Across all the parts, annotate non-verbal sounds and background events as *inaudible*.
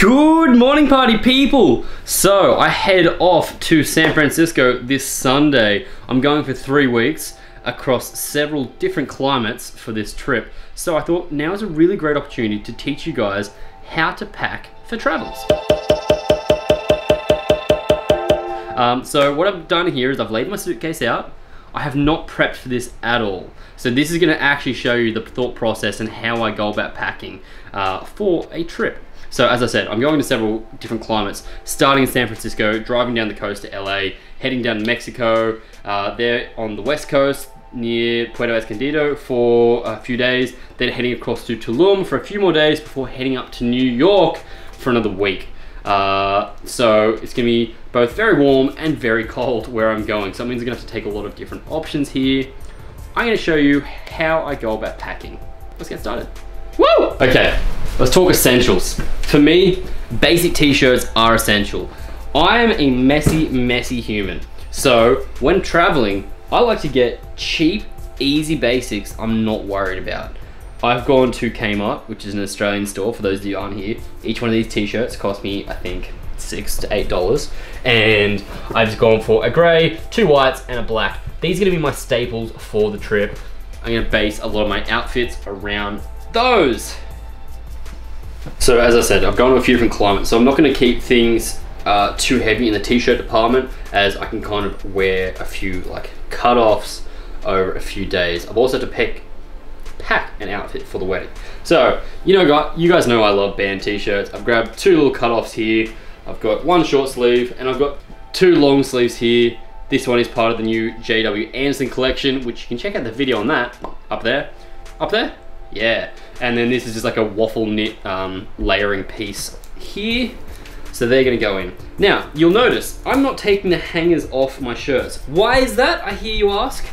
Good morning, party people! So, I head off to San Francisco this Sunday. I'm going for three weeks across several different climates for this trip. So, I thought now is a really great opportunity to teach you guys how to pack for travels. Um, so, what I've done here is I've laid my suitcase out. I have not prepped for this at all. So this is gonna actually show you the thought process and how I go about packing uh, for a trip. So as I said, I'm going to several different climates, starting in San Francisco, driving down the coast to LA, heading down to Mexico, uh, there on the west coast, near Puerto Escondido for a few days, then heading across to Tulum for a few more days before heading up to New York for another week. Uh, so it's gonna be both very warm and very cold where I'm going. So means I'm gonna have to take a lot of different options here. I'm gonna show you how I go about packing. Let's get started. Woo! Okay, let's talk essentials. For me, basic t-shirts are essential. I am a messy, messy human. So when traveling, I like to get cheap, easy basics I'm not worried about. I've gone to Kmart, which is an Australian store for those of you aren't here. Each one of these t-shirts cost me, I think, six to eight dollars. And I've just gone for a grey, two whites, and a black. These are gonna be my staples for the trip. I'm gonna base a lot of my outfits around those. So as I said, I've gone to a few different climates, so I'm not gonna keep things uh, too heavy in the t-shirt department as I can kind of wear a few like cut-offs over a few days. I've also had to pick pack an outfit for the wedding. So, you know, guys, you guys know I love band t-shirts. I've grabbed two little cut-offs here. I've got one short sleeve and I've got two long sleeves here. This one is part of the new JW Anderson collection, which you can check out the video on that up there. Up there? Yeah. And then this is just like a waffle knit um, layering piece here. So they're gonna go in. Now, you'll notice I'm not taking the hangers off my shirts. Why is that, I hear you ask?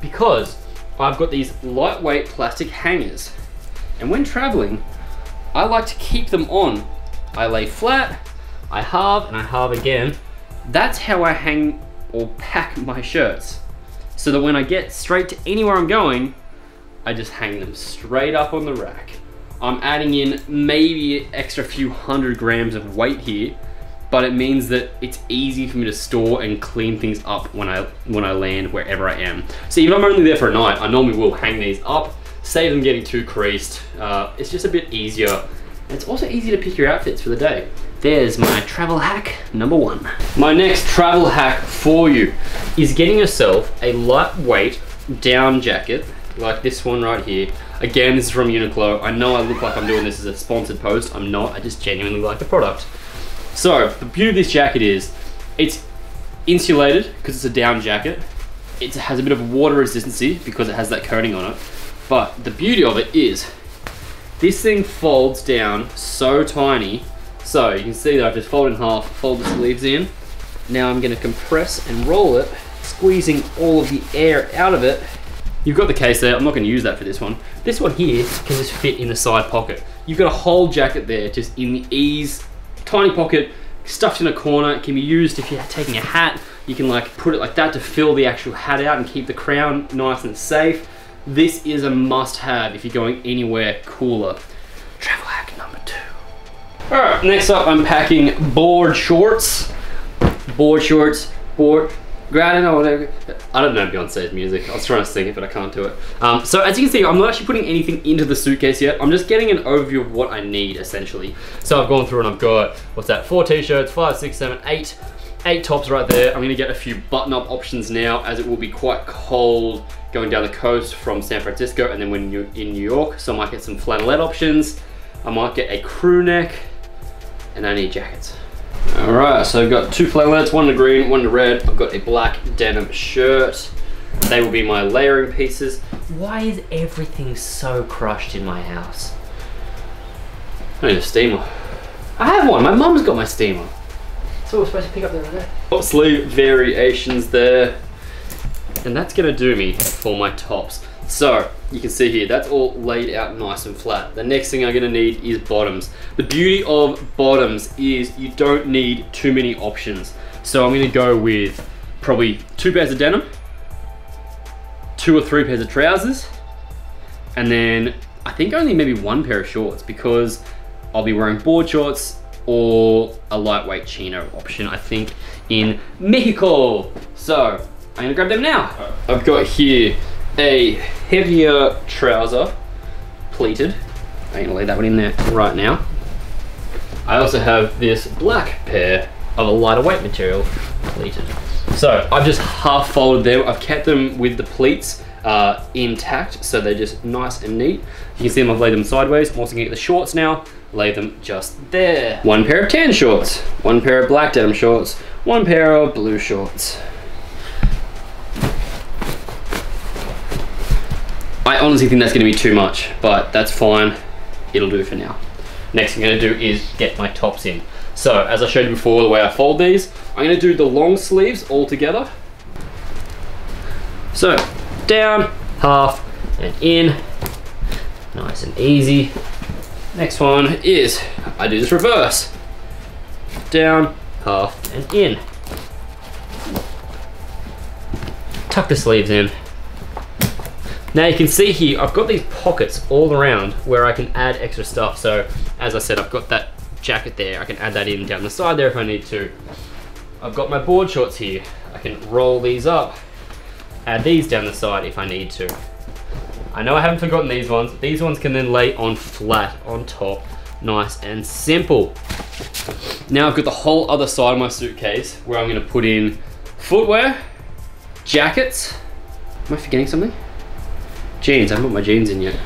Because I've got these lightweight plastic hangers. And when traveling, I like to keep them on. I lay flat, I halve, and I halve again. That's how I hang or pack my shirts. So that when I get straight to anywhere I'm going, I just hang them straight up on the rack. I'm adding in maybe extra few hundred grams of weight here, but it means that it's easy for me to store and clean things up when I when I land wherever I am. So if I'm only there for a night, I normally will hang these up, save them getting too creased. Uh, it's just a bit easier. It's also easy to pick your outfits for the day. There's my travel hack number one. My next travel hack for you is getting yourself a lightweight down jacket like this one right here. Again, this is from Uniqlo. I know I look like I'm doing this as a sponsored post. I'm not, I just genuinely like the product. So, the beauty of this jacket is, it's insulated because it's a down jacket. It has a bit of water resistancy because it has that coating on it. But the beauty of it is, this thing folds down so tiny. So you can see that I've just folded in half, fold the sleeves in. Now I'm gonna compress and roll it, squeezing all of the air out of it. You've got the case there, I'm not gonna use that for this one. This one here can just fit in the side pocket. You've got a whole jacket there, just in the ease tiny pocket, stuffed in a corner. It can be used if you're taking a hat. You can like put it like that to fill the actual hat out and keep the crown nice and safe. This is a must have if you're going anywhere cooler. Travel hack number two. All right, next up I'm packing board shorts. Board shorts, board, I I don't know Beyonce's music. I was trying to sing it, but I can't do it. Um, so as you can see, I'm not actually putting anything into the suitcase yet. I'm just getting an overview of what I need, essentially. So I've gone through and I've got, what's that, four t-shirts, five, six, seven, eight, eight tops right there. I'm gonna get a few button-up options now, as it will be quite cold going down the coast from San Francisco, and then when you're in New York, so I might get some flannelette options. I might get a crew neck, and I need jackets. All right, so I've got two flannelettes, one to green, one to red. I've got a black denim shirt. They will be my layering pieces. Why is everything so crushed in my house? I need a steamer. I have one, my mum's got my steamer. So we're supposed to pick up the other day. Top sleeve variations there. And that's gonna do me for my tops. So, you can see here, that's all laid out nice and flat. The next thing I'm gonna need is bottoms. The beauty of bottoms is you don't need too many options. So I'm gonna go with probably two pairs of denim, two or three pairs of trousers, and then I think only maybe one pair of shorts because I'll be wearing board shorts or a lightweight chino option, I think, in Mexico. So, I'm gonna grab them now. I've got here a heavier trouser, pleated. I'm gonna lay that one in there right now. I also have this black pair of a lighter weight material, pleated. So I've just half folded them. I've kept them with the pleats uh, intact, so they're just nice and neat. You can see them, I've laid them sideways. I'm also gonna get the shorts now, lay them just there. One pair of tan shorts, one pair of black denim shorts, one pair of blue shorts. I honestly think that's gonna be too much, but that's fine. It'll do for now. Next thing I'm gonna do is get my tops in. So, as I showed you before, the way I fold these, I'm gonna do the long sleeves all together. So, down, half, and in. Nice and easy. Next one is, I do this reverse. Down, half, and in. Tuck the sleeves in. Now you can see here, I've got these pockets all around where I can add extra stuff. So as I said, I've got that jacket there. I can add that in down the side there if I need to. I've got my board shorts here. I can roll these up, add these down the side if I need to. I know I haven't forgotten these ones. These ones can then lay on flat, on top, nice and simple. Now I've got the whole other side of my suitcase where I'm gonna put in footwear, jackets. Am I forgetting something? Jeans, I haven't put my jeans in yet.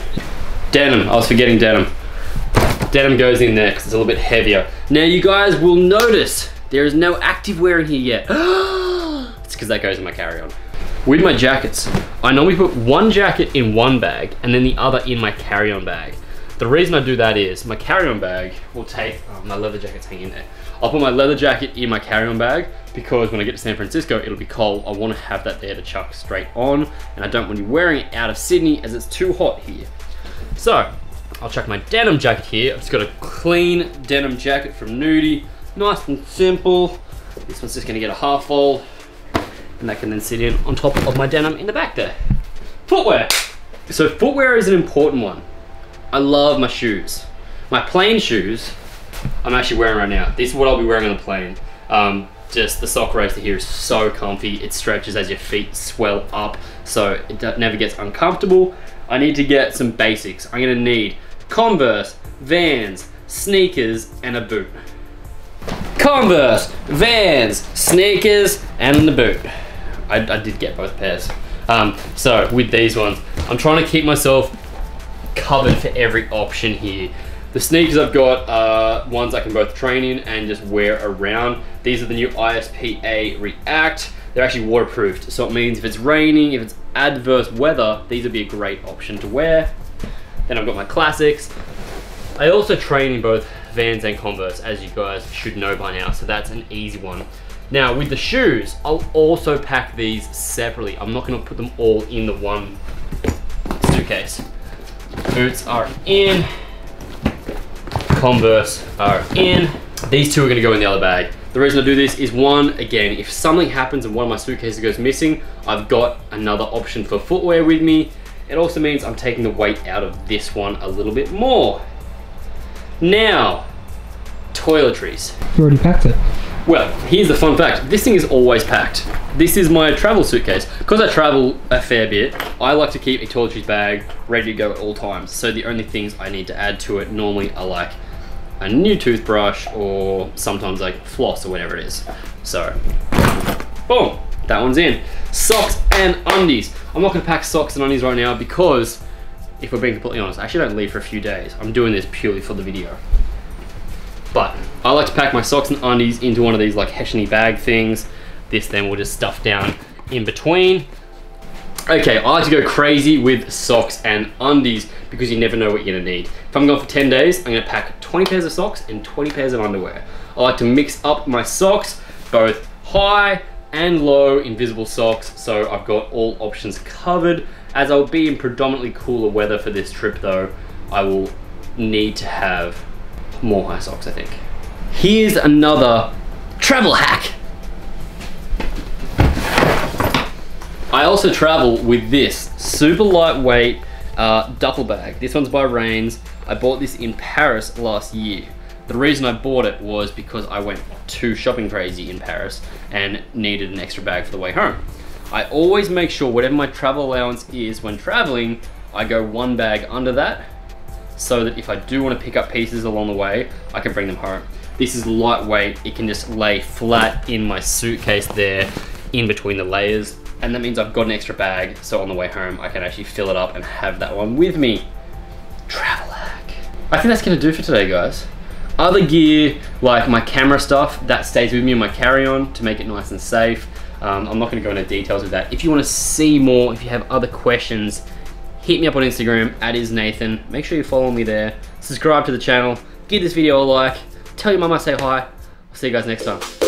Denim, I was forgetting denim. Denim goes in there because it's a little bit heavier. Now you guys will notice there is no active wear in here yet. *gasps* it's because that goes in my carry-on. With my jackets, I normally put one jacket in one bag and then the other in my carry-on bag. The reason I do that is my carry-on bag will take, oh, my leather jacket's hanging there. I'll put my leather jacket in my carry-on bag because when I get to San Francisco, it'll be cold. I want to have that there to chuck straight on and I don't want you wearing it out of Sydney as it's too hot here. So, I'll chuck my denim jacket here. I've just got a clean denim jacket from Nudie. Nice and simple. This one's just gonna get a half fold and that can then sit in on top of my denim in the back there. Footwear. So footwear is an important one. I love my shoes. My plane shoes, I'm actually wearing right now. This is what I'll be wearing on the plane. Um, just the sock racer here is so comfy. It stretches as your feet swell up, so it never gets uncomfortable. I need to get some basics. I'm gonna need Converse, Vans, sneakers, and a boot. Converse, Vans, sneakers, and the boot. I, I did get both pairs. Um, so with these ones, I'm trying to keep myself covered for every option here. The sneakers I've got are ones I can both train in and just wear around. These are the new ISPA React. They're actually waterproofed, so it means if it's raining, if it's adverse weather, these would be a great option to wear. Then I've got my classics. I also train in both Vans and Converse, as you guys should know by now, so that's an easy one. Now with the shoes, I'll also pack these separately. I'm not gonna put them all in the one suitcase. Boots are in, Converse are in. These two are gonna go in the other bag. The reason I do this is one, again, if something happens and one of my suitcases goes missing, I've got another option for footwear with me. It also means I'm taking the weight out of this one a little bit more. Now, toiletries. You already packed it. Well, here's the fun fact. This thing is always packed. This is my travel suitcase. Because I travel a fair bit, I like to keep a toiletries bag ready to go at all times. So the only things I need to add to it normally are like a new toothbrush or sometimes like floss or whatever it is. So, boom, that one's in. Socks and undies. I'm not gonna pack socks and undies right now because if we're being completely honest, I actually don't leave for a few days. I'm doing this purely for the video. But I like to pack my socks and undies into one of these like Hessian bag things. This then will just stuff down in between. Okay, I like to go crazy with socks and undies because you never know what you're gonna need. If I'm going for 10 days, I'm gonna pack 20 pairs of socks and 20 pairs of underwear. I like to mix up my socks, both high and low invisible socks, so I've got all options covered. As I'll be in predominantly cooler weather for this trip though, I will need to have more high socks, I think. Here's another travel hack. I also travel with this super lightweight uh, duffel bag. This one's by Rains. I bought this in Paris last year. The reason I bought it was because I went too shopping crazy in Paris and needed an extra bag for the way home. I always make sure whatever my travel allowance is when traveling, I go one bag under that so that if I do want to pick up pieces along the way, I can bring them home. This is lightweight, it can just lay flat in my suitcase there in between the layers and that means I've got an extra bag so on the way home I can actually fill it up and have that one with me. Travel hack. I think that's gonna do for today guys. Other gear, like my camera stuff, that stays with me in my carry-on to make it nice and safe. Um, I'm not gonna go into details with that. If you wanna see more, if you have other questions, hit me up on Instagram, at isnathan. Make sure you follow me there. Subscribe to the channel, give this video a like, tell your mum I say hi. I'll see you guys next time.